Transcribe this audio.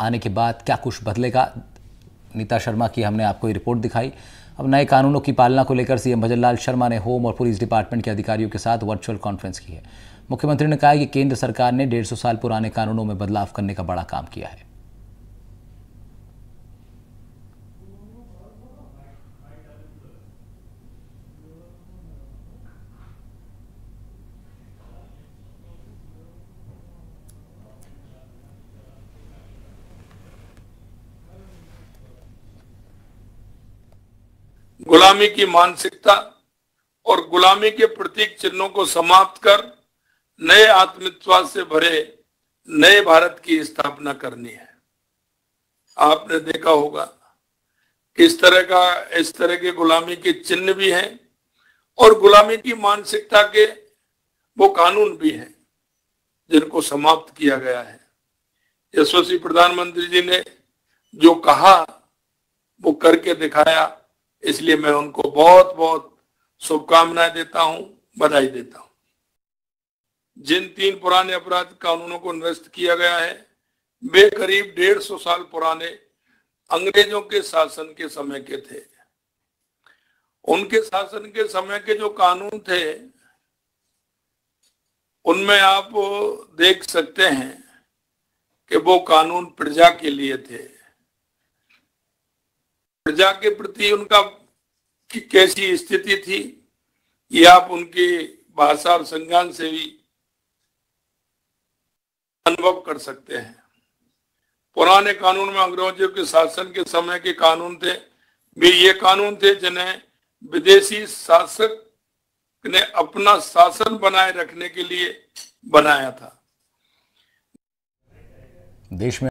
आने के बाद क्या कुछ बदलेगा? नीता शर्मा की हमने आपको ये रिपोर्ट दिखाई। अब नए कानूनों की पालना को लेकर सीएम भजनलाल शर्मा ने होम और पुलिस डिपार्टमेंट के अधिकारियों के साथ वर्चुअल कॉन्फ्रेंस की है। मुख्यमंत्री ने कहा कि केंद्र सरकार ने डेढ़ सौ साल पुराने कानूनों में बदलाव करने का बड़ा काम किया है। गुलामी की मानसिकता और गुलामी के प्रतीक चिन्हों को समाप्त कर नए आत्मविश्वास से भरे नए भारत की स्थापना करनी है। आपने देखा होगा किस तरह का, इस तरह के गुलामी के चिन्ह भी हैं और गुलामी की मानसिकता के वो कानून भी हैं जिनको समाप्त किया गया है। यशस्वी प्रधानमंत्री जी ने जो कहा, वो करके दिखाया इसलिए मैं उनको बहुत बहुत शुभकामनाएँ देता हूँ, बधाई देता हूँ। जिन तीन पुराने अपराध कानूनों को निरस्त किया गया है, वे करीब डेढ़ सौ साल पुराने अंग्रेज़ों के शासन के समय के थे। उनके शासन के समय के जो कानून थे, उनमें आप देख सकते हैं कि वो कानून प्रजा के लिए थे। प्रजा के प्रति उनका कैसी स्थिति थी, ये आप उनकी भाषा और संज्ञान से भी अनुभव कर सकते हैं। पुराने कानून में अंग्रेज़ों के शासन के समय के कानून थे भी ये कानून थे जिन्हें विदेशी शासक ने अपना शासन बनाए रखने के लिए बनाया था। देश में